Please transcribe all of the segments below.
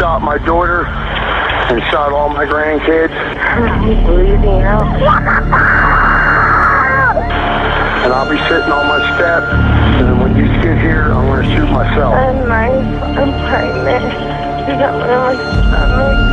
shot my daughter and shot all my grandkids. I'm. And I'll be sitting on my step. And when you get here, I'm going to shoot myself. I'm. I'm pregnant. I got my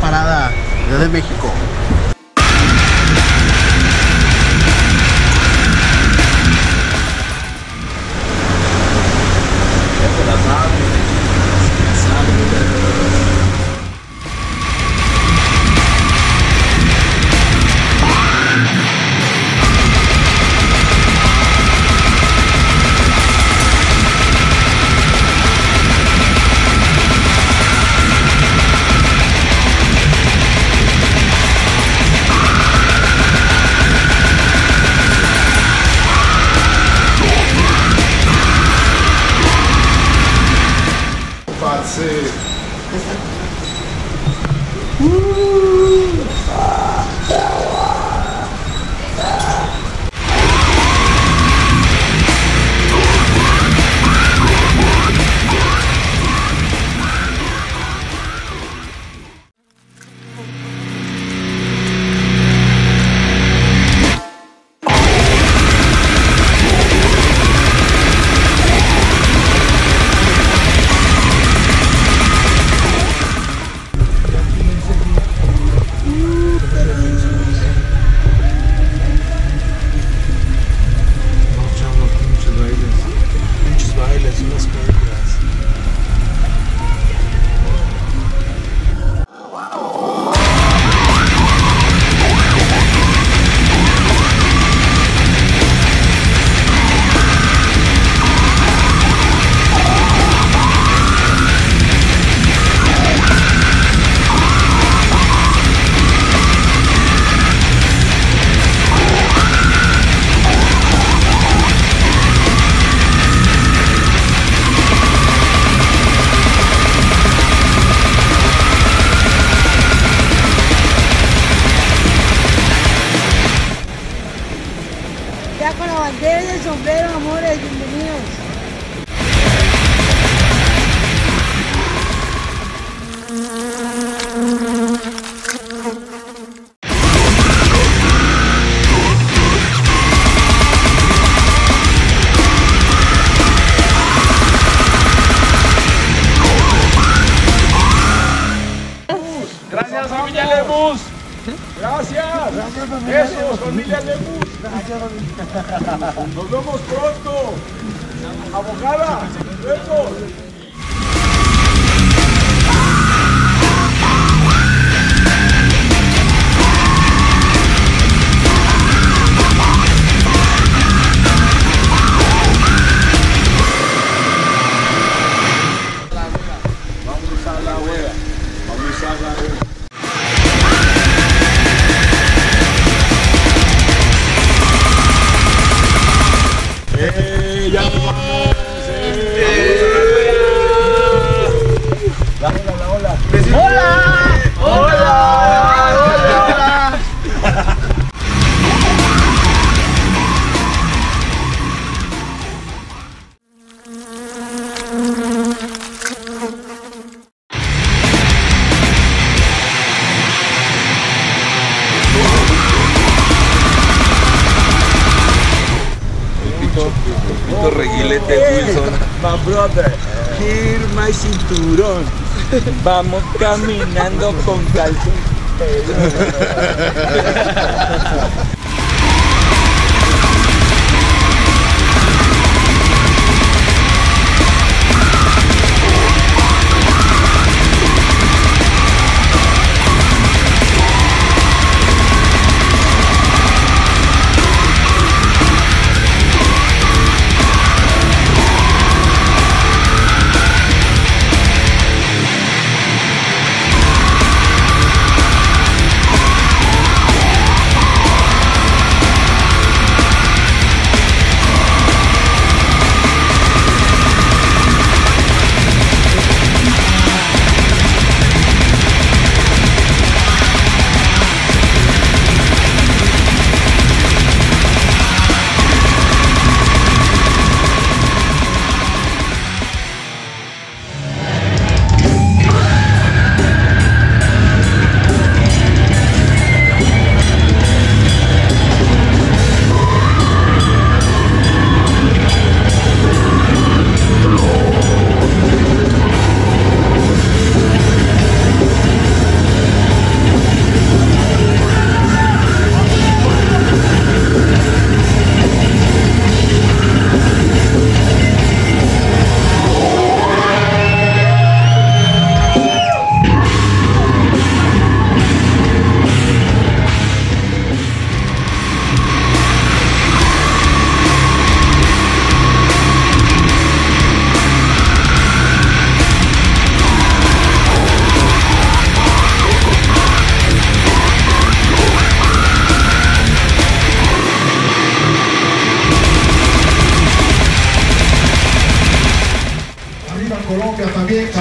parada, de México. Exacto. El sombrero, amores, bienvenidos. Gracias familia Lemus. Gracias. Eso, familia Lemus. Nos vemos pronto. Abogada. Nos brother, firma y cinturón. Vamos caminando con calzón.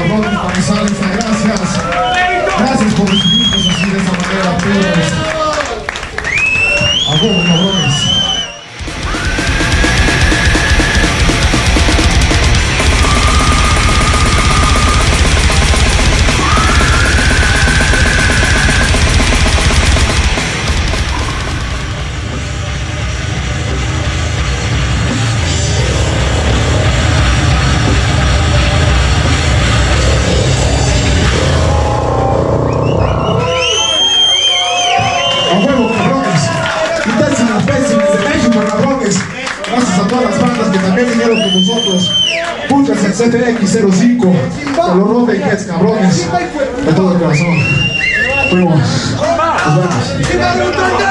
Gracias. Gracias por. Nos vemos. Ya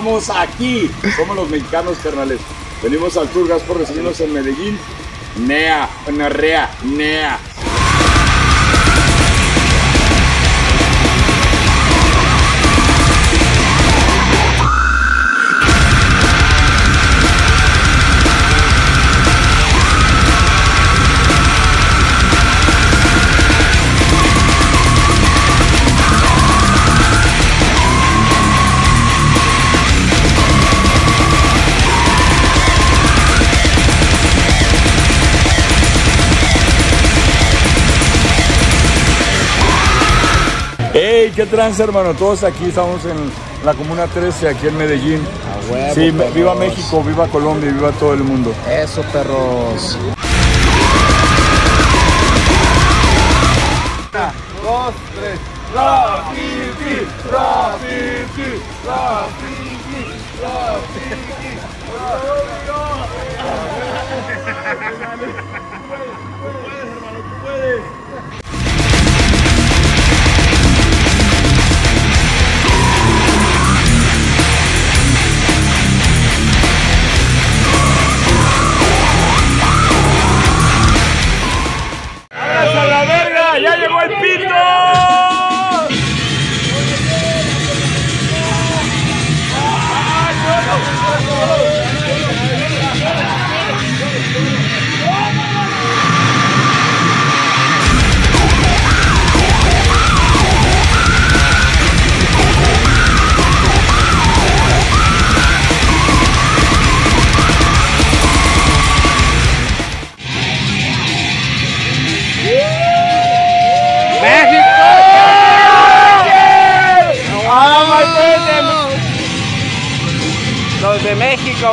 estamos aquí. Somos los mexicanos, carnales. Venimos al Tour Gas por recibirnos en Medellín. Nea, Narrea, Nea. Qué trance, hermano. Todos aquí estamos en la Comuna 13, aquí en Medellín. sí, viva México, viva Colombia y viva todo el mundo. Eso, perros. ¡A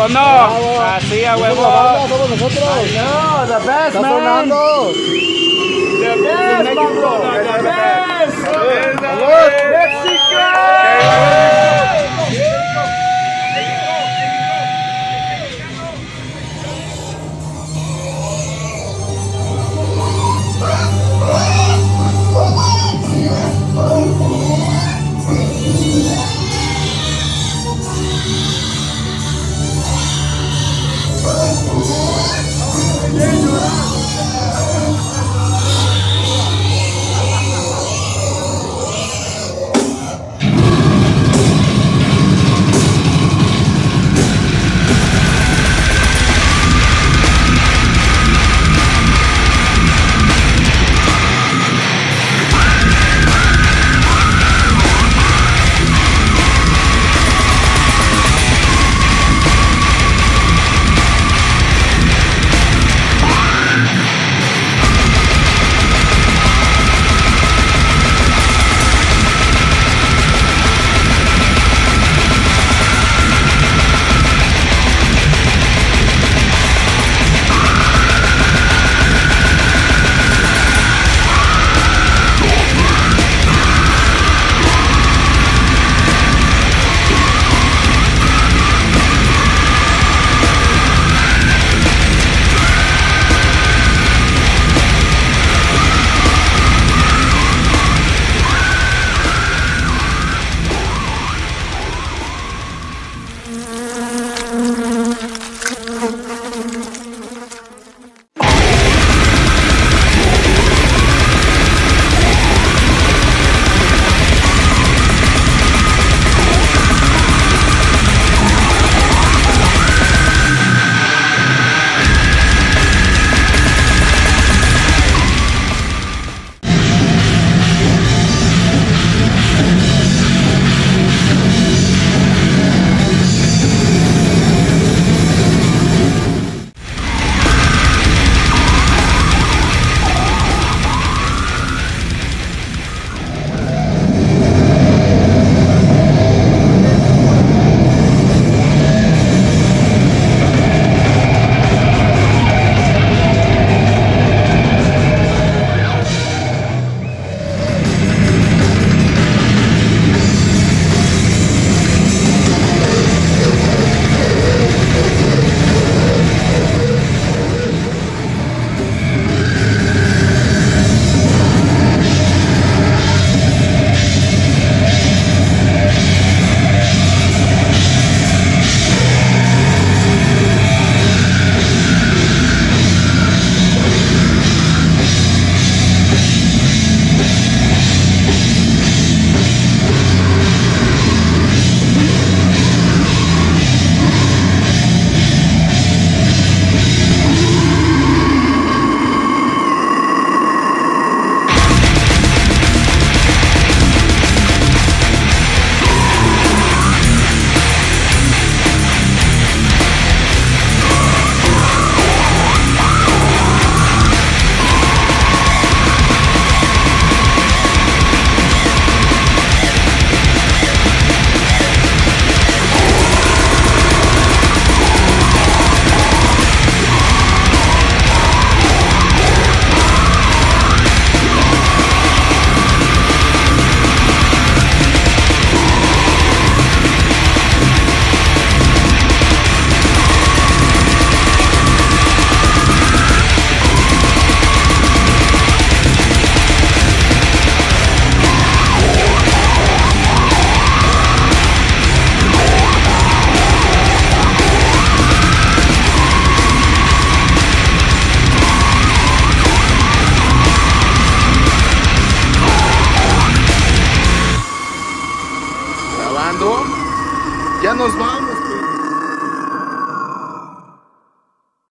no. Así a huevo. Somos nosotros. No, the best, Está man. sonando. ¡The best, Pablo! ¡The best! ¡México!